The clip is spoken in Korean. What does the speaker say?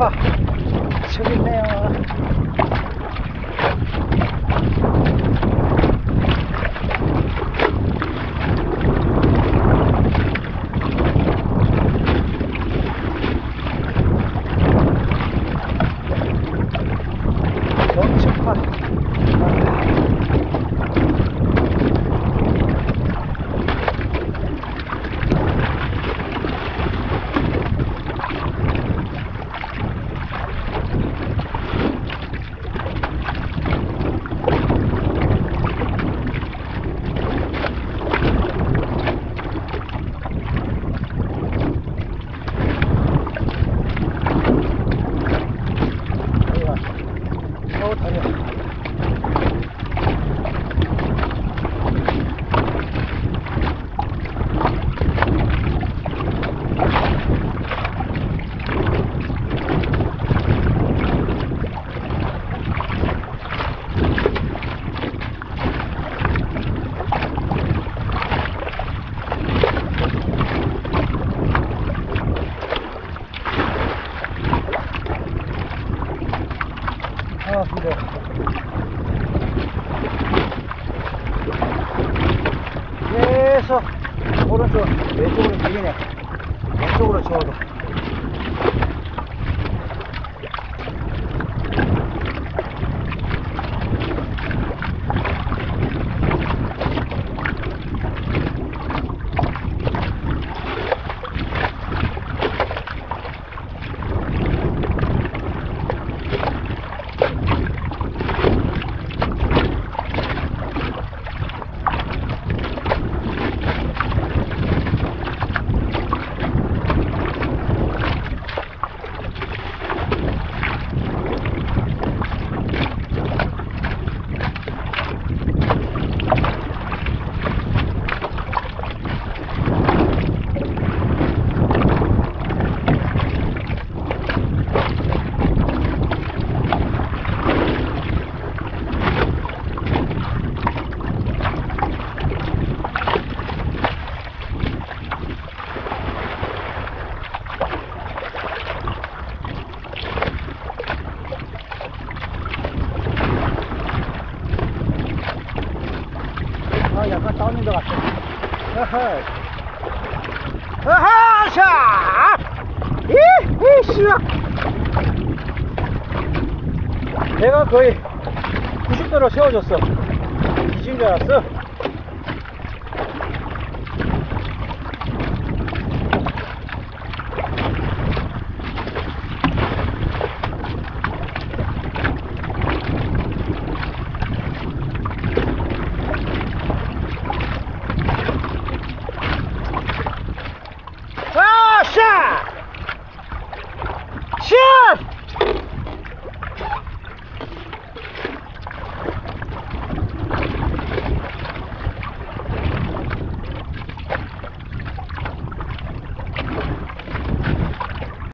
Fuck. 아, 근데. 계속 오른쪽, 왼쪽으로 밀리네. 왼쪽으로 쳐도. 아, 약간 다운인 것 같아. 어허. 어허, 샤! 이, 이, 씨야! 내가 거의 90도로 세워줬어. 뒤진 줄 알았어.